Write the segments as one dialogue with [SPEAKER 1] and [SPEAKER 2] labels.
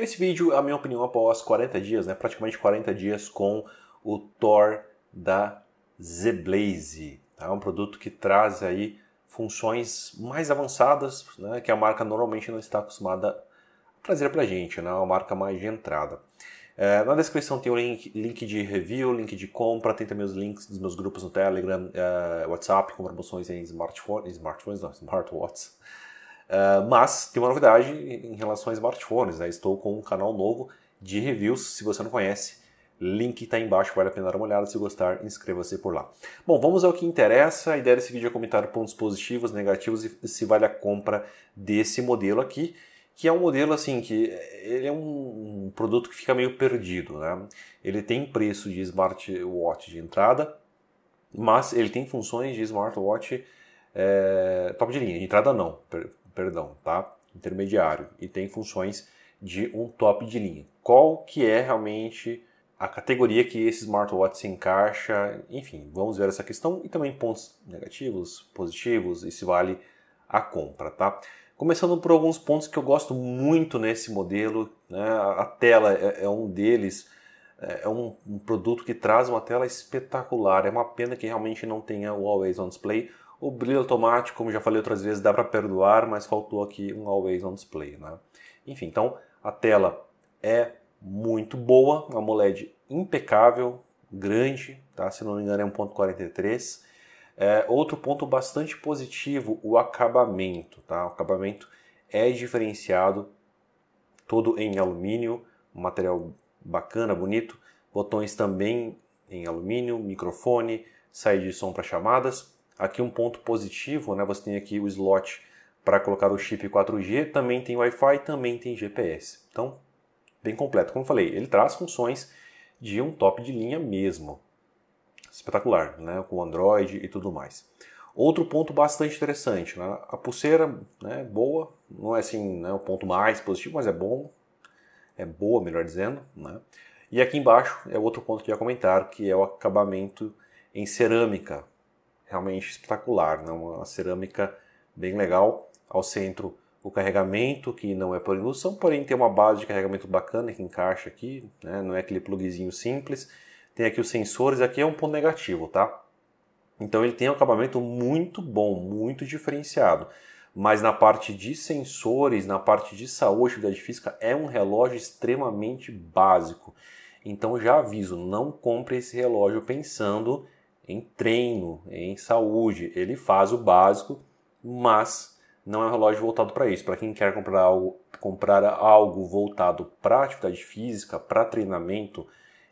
[SPEAKER 1] Esse vídeo, a minha opinião, após 40 dias, né, praticamente 40 dias com o Thor da ZBlaze. Tá? É um produto que traz aí funções mais avançadas, né, que a marca normalmente não está acostumada a trazer para a gente, né, uma marca mais de entrada. É, na descrição tem o link, link de review, link de compra, tem também os links dos meus grupos no Telegram, é, WhatsApp com promoções em smartphones, smartphones não, smartwatches. Uh, mas tem uma novidade em relação a smartphones, né? estou com um canal novo de reviews, se você não conhece, link está embaixo, vale a pena dar uma olhada, se gostar, inscreva-se por lá. Bom, vamos ao que interessa, a ideia desse vídeo é comentar pontos positivos, negativos e se vale a compra desse modelo aqui, que é um modelo assim, que ele é um, um produto que fica meio perdido, né? Ele tem preço de smartwatch de entrada, mas ele tem funções de smartwatch é, top de linha, de entrada não, perdão, tá? Intermediário e tem funções de um top de linha. Qual que é realmente a categoria que esse smartwatch se encaixa? Enfim, vamos ver essa questão e também pontos negativos, positivos e se vale a compra, tá? Começando por alguns pontos que eu gosto muito nesse modelo, né? a tela é, é um deles, é, é um, um, produto que traz uma tela espetacular. É uma pena que realmente não tenha o Always On Display. O brilho automático, como já falei outras vezes, dá para perdoar, mas faltou aqui um Always On Display. Né? Enfim, então a tela é muito boa, uma AMOLED impecável, grande, tá? se não me engano é 1.43. É, outro ponto bastante positivo, o acabamento. Tá? O acabamento é diferenciado, todo em alumínio, um material bacana, bonito. Botões também em alumínio, microfone, saída de som para chamadas. Aqui um ponto positivo, né? Você tem aqui o slot para colocar o chip 4G, também tem Wi-Fi, também tem GPS. Então, bem completo. Como eu falei, ele traz funções de um top de linha mesmo. Espetacular, né? Com Android e tudo mais. Outro ponto bastante interessante, né? a pulseira né, boa, não é assim né, o ponto mais positivo, mas é bom, é boa, melhor dizendo. Né? E aqui embaixo é outro ponto que eu ia comentar, que é o acabamento em cerâmica, realmente espetacular, né? uma cerâmica bem legal. Ao centro, o carregamento, que não é por indução, porém tem uma base de carregamento bacana que encaixa aqui, né? não é aquele plugzinho simples. Tem aqui os sensores, aqui é um ponto negativo, tá? Então ele tem um acabamento muito bom, muito diferenciado. Mas na parte de sensores, na parte de saúde, atividade física, é um relógio extremamente básico. Então já aviso, não compre esse relógio pensando em treino, em saúde. Ele faz o básico, mas não é um relógio voltado para isso. Para quem quer comprar algo, comprar algo voltado para atividade física, para treinamento,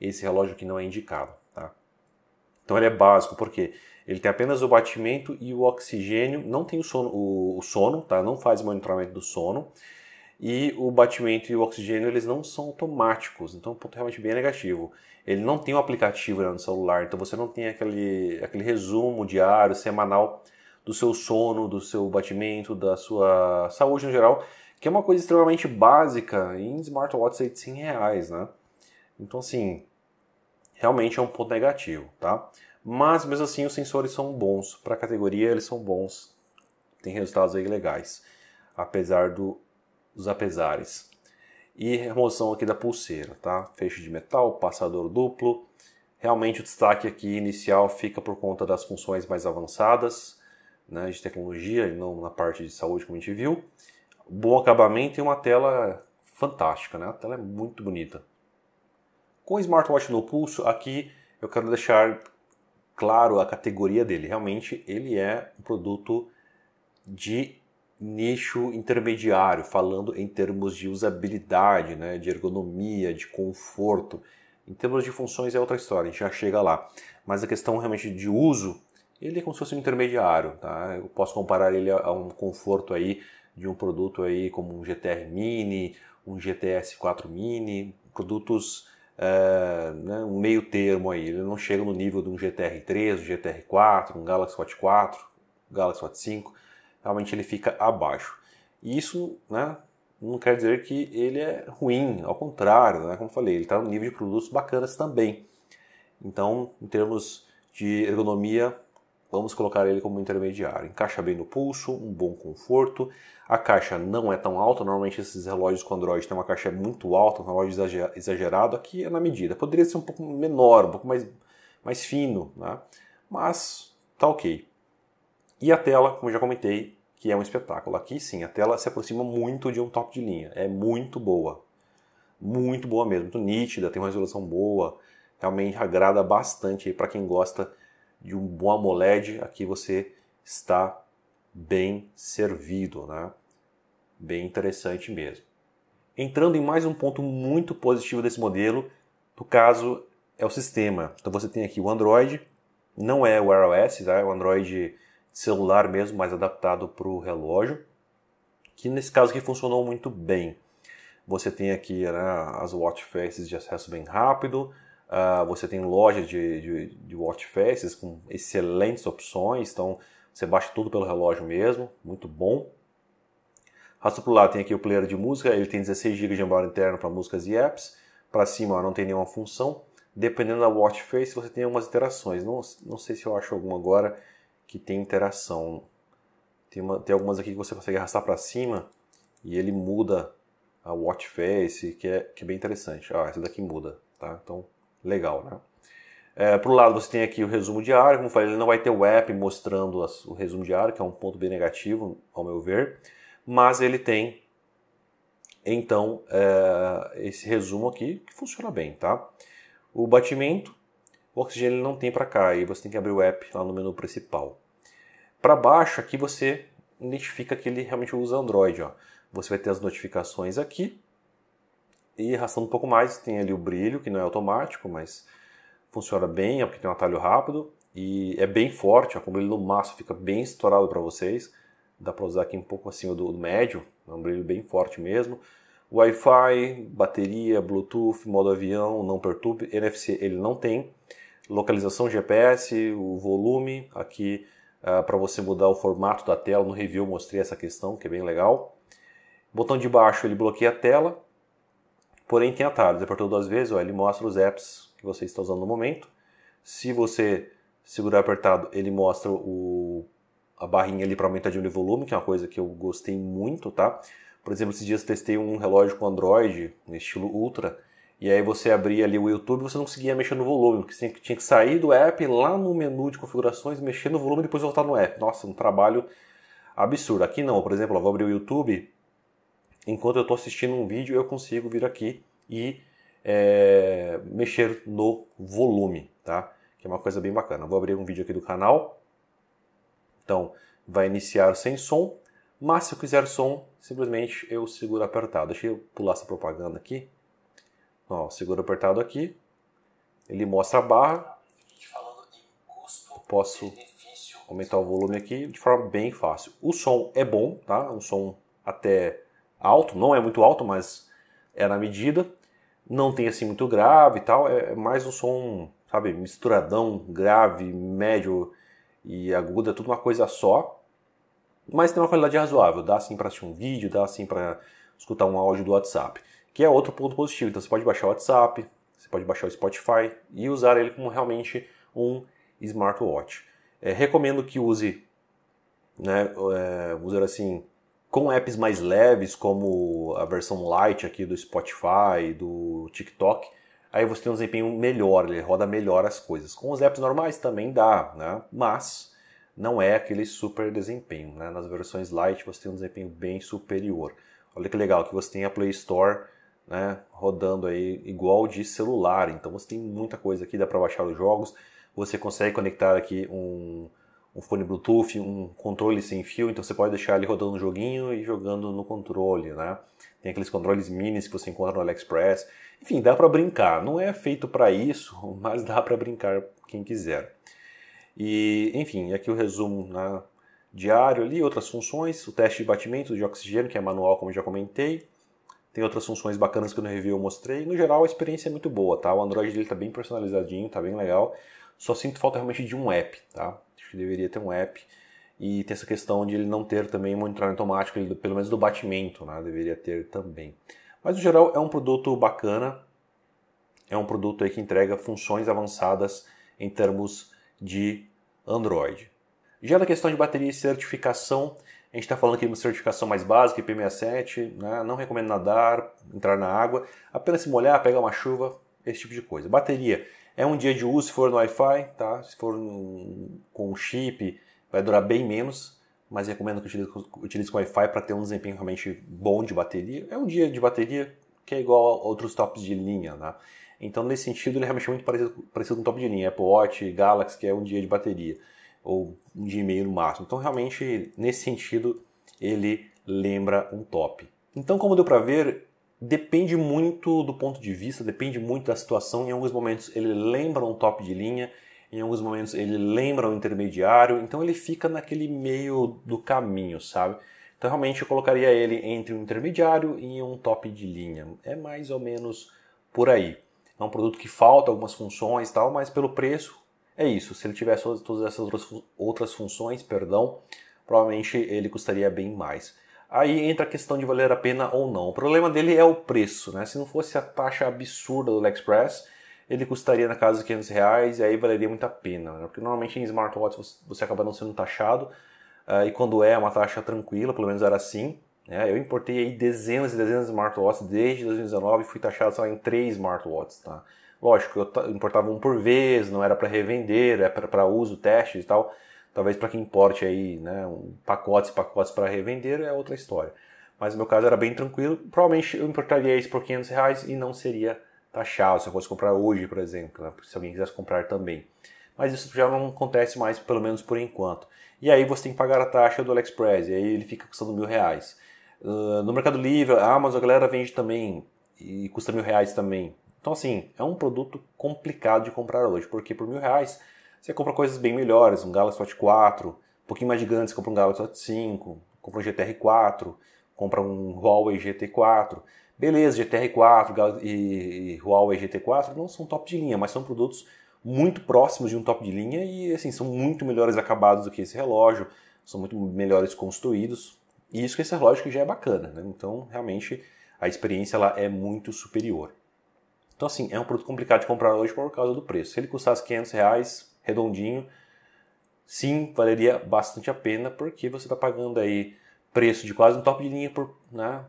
[SPEAKER 1] esse relógio aqui não é indicado. Tá? Então ele é básico, porque ele tem apenas o batimento e o oxigênio, não tem o sono, o, o sono tá? não faz monitoramento do sono e o batimento e o oxigênio eles não são automáticos, então é um ponto realmente bem negativo. Ele não tem um aplicativo no celular, então você não tem aquele, aquele resumo diário, semanal do seu sono, do seu batimento, da sua saúde no geral, que é uma coisa extremamente básica em smartwatches de 100 reais, né? Então assim, realmente é um ponto negativo, tá? Mas mesmo assim os sensores são bons, para a categoria eles são bons, tem resultados aí legais, apesar do dos apesares. E remoção aqui da pulseira, tá? Fecho de metal, passador duplo. Realmente o destaque aqui inicial fica por conta das funções mais avançadas né, de tecnologia e não na parte de saúde como a gente viu. Bom acabamento e uma tela fantástica, né? A tela é muito bonita. Com o smartwatch no pulso, aqui eu quero deixar claro a categoria dele. Realmente ele é um produto de nicho intermediário, falando em termos de usabilidade, né, de ergonomia, de conforto. Em termos de funções é outra história, a gente já chega lá. Mas a questão realmente de uso, ele é como se fosse um intermediário. Tá? Eu posso comparar ele a um conforto aí de um produto aí como um GTR Mini, um GTS 4 Mini, produtos é, né, um meio termo aí. Ele não chega no nível de um GTR 3, um GTR 4, um Galaxy Watch 4, Galaxy Watch 5 realmente ele fica abaixo. E isso né, não quer dizer que ele é ruim, ao contrário, né, como falei, ele está no nível de produtos bacanas também. Então, em termos de ergonomia, vamos colocar ele como intermediário. Encaixa bem no pulso, um bom conforto. A caixa não é tão alta, normalmente esses relógios com Android têm uma caixa muito alta, um relógio exagerado. Aqui é na medida. Poderia ser um pouco menor, um pouco mais, mais fino, né? mas tá ok. E a tela, como eu já comentei, que é um espetáculo. Aqui sim, a tela se aproxima muito de um top de linha. É muito boa. Muito boa mesmo, muito nítida, tem uma resolução boa. Realmente agrada bastante para quem gosta de um bom AMOLED. Aqui você está bem servido, né? Bem interessante mesmo. Entrando em mais um ponto muito positivo desse modelo, no caso é o sistema. Então você tem aqui o Android, não é o Wear OS, tá? é o Android celular mesmo, mais adaptado para o relógio, que nesse caso aqui funcionou muito bem. Você tem aqui né, as watch faces de acesso bem rápido, uh, você tem lojas de, de, de watch faces com excelentes opções, então você baixa tudo pelo relógio mesmo, muito bom. Rasta para o lado tem aqui o player de música, ele tem 16 GB de memória interna para músicas e apps. Para cima ó, não tem nenhuma função. Dependendo da watch face você tem algumas interações. Não, não sei se eu acho alguma agora que tem interação. Tem, uma, tem algumas aqui que você consegue arrastar para cima e ele muda a watch face, que é, que é bem interessante. Ah, essa daqui muda, tá? Então, legal, né? É, Para o lado você tem aqui o resumo diário, como eu falei, ele não vai ter o app mostrando as, o resumo diário, que é um ponto bem negativo, ao meu ver, mas ele tem então é, esse resumo aqui que funciona bem, tá? O batimento, o oxigênio ele não tem para cá, aí você tem que abrir o app lá no menu principal. Para baixo, aqui você identifica que ele realmente usa Android. Ó. Você vai ter as notificações aqui. E arrastando um pouco mais, tem ali o brilho, que não é automático, mas funciona bem, é porque tem um atalho rápido. E é bem forte, ó, com o brilho no máximo fica bem estourado para vocês. Dá para usar aqui um pouco acima do, do médio, é um brilho bem forte mesmo. Wi-Fi, bateria, Bluetooth, modo avião, não perturbe. NFC ele não tem. Localização GPS, o volume, aqui uh, ah, para você mudar o formato da tela. No review mostrei essa questão, que é bem legal. botão de baixo ele bloqueia a tela, porém tem atalhos. Apertou duas vezes, ó, ele mostra os apps que você está usando no momento. Se você segurar apertado, ele mostra o, a barrinha ali para aumentar de volume, que é uma coisa que eu gostei muito, tá? Por exemplo, esses dias testei um relógio com Android, no estilo Ultra, e aí você abria ali o YouTube e você não conseguia mexer no volume, porque você tinha que sair do app lá no menu de configurações, mexer no volume e depois voltar no app. Nossa, um trabalho absurdo. Aqui não, por exemplo, eu vou abrir o YouTube, enquanto eu estou assistindo um vídeo eu consigo vir aqui e é, mexer no volume, tá? Que é uma coisa bem bacana. vou abrir um vídeo aqui do canal, então vai iniciar sem som, mas se eu quiser som, simplesmente eu seguro apertado. Deixa eu pular essa propaganda aqui. Ó, seguro apertado aqui. Ele mostra a barra. Posso aumentar o volume aqui de forma bem fácil. O som é bom, tá? Um som até alto, não é muito alto, mas é na medida. Não tem assim muito grave e tal, é mais um som, sabe, misturadão, grave, médio e agudo, é tudo uma coisa só. Mas tem uma qualidade razoável, dá assim para assistir um vídeo, dá assim para escutar um áudio do WhatsApp que é outro ponto positivo. Então você pode baixar o WhatsApp, você pode baixar o Spotify e usar ele como realmente um smartwatch. É, recomendo que use, né, é, usar assim, com apps mais leves, como a versão light aqui do Spotify, do TikTok, aí você tem um desempenho melhor, ele roda melhor as coisas. Com os apps normais também dá, né? mas não é aquele super desempenho. Né? Nas versões light você tem um desempenho bem superior. Olha que legal que você tem a Play Store né, rodando aí igual de celular. Então você tem muita coisa aqui, dá para baixar os jogos. Você consegue conectar aqui um, um fone Bluetooth, um controle sem fio, então você pode deixar ele rodando um joguinho e jogando no controle, né? Tem aqueles controles minis que você encontra no AliExpress. Enfim, dá para brincar. Não é feito para isso, mas dá para brincar quem quiser. E, enfim, aqui o resumo né, diário ali, outras funções, o teste de batimento de oxigênio, que é manual, como já comentei. Tem outras funções bacanas que no review eu mostrei. No geral, a experiência é muito boa, tá? O Android dele tá bem personalizadinho, tá bem legal. Só sinto falta realmente de um app, tá? Acho que deveria ter um app. E tem essa questão de ele não ter também monitoramento automático, pelo menos do batimento, né? Deveria ter também. Mas no geral é um produto bacana. É um produto aí que entrega funções avançadas em termos de Android. Já na questão de bateria e certificação, a gente está falando aqui de uma certifica67 mais básica, IP67, né? não recomendo nadar, entrar na água, apenas se molhar, pegar uma chuva, esse tipo de coisa. Bateria, é um dia de uso se for no Wi-Fi, tá? se for com chip, vai durar bem menos, mas recomendo que utilize, utilize com Wi-Fi para ter um desempenho realmente bom de bateria. É um dia de bateria que é igual a outros tops de linha, né? Então, nesse sentido, ele é realmente muito parecido, parecido com o top de linha. Apple Watch, Galaxy, que é um dia de bateria, ou um dia e meio no máximo. Então, realmente, nesse sentido, ele lembra um top. Então, como deu para ver, depende muito do ponto de vista, depende muito da situação. Em alguns momentos, ele lembra um top de linha, em alguns momentos, ele lembra um intermediário. Então, ele fica naquele meio do caminho, sabe? Então, realmente, eu colocaria ele entre um intermediário e um top de linha. É mais ou menos por aí. É um produto que falta algumas funções e tal, mas pelo preço é isso. Se ele tivesse todas essas outras funções, perdão, provavelmente ele custaria bem mais. Aí entra a questão de valer a pena ou não. O problema dele é o preço, né? Se não fosse a taxa absurda do AliExpress, ele custaria na casa de 500 reais e aí valeria muito a pena, né? Porque normalmente em smartwatches você acaba não sendo taxado uh, e quando é, é uma taxa tranquila, pelo menos era assim. Né? Eu importei aí dezenas e dezenas de smartwatches desde 2019 e fui taxado só em três smartwatches. Tá? Lógico, eu importava um por vez, não era para revender, era para uso, testes e tal. Talvez para quem importe aí né, um pacotes pacotes para revender é outra história. Mas no meu caso era bem tranquilo. Provavelmente eu importaria isso por 500 reais e não seria taxado se eu fosse comprar hoje, por exemplo, né? se alguém quisesse comprar também. Mas isso já não acontece mais, pelo menos por enquanto. E aí você tem que pagar a taxa do AliExpress, e aí ele fica custando mil reais. Uh, no Mercado Livre, a Amazon, a galera vende também e custa mil reais também. Então, assim, é um produto complicado de comprar hoje, porque por mil reais você compra coisas bem melhores, um Galaxy Watch 4, um pouquinho mais gigante, você compra um Galaxy Watch 5, compra um GTR 4, compra um Huawei GT4. Beleza, GTR 4 e Huawei GT4 não são top de linha, mas são produtos muito próximos de um top de linha e assim são muito melhores acabados do que esse relógio, são muito melhores construídos. E isso que esse relógio já é bacana, né? Então, realmente, a experiência lá é muito superior. Então, assim, é um produto complicado de comprar hoje por causa do preço. Se ele custasse 500 reais, redondinho, sim, valeria bastante a pena, porque você está pagando aí preço de quase um top de linha por né,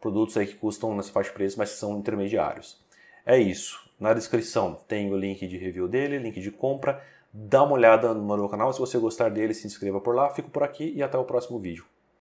[SPEAKER 1] produtos aí que custam nessa faixa de preço, mas são intermediários. É isso. Na descrição tem o link de review dele, link de compra. Dá uma olhada no meu canal. Se você gostar dele, se inscreva por lá. Fico por aqui e até o próximo vídeo.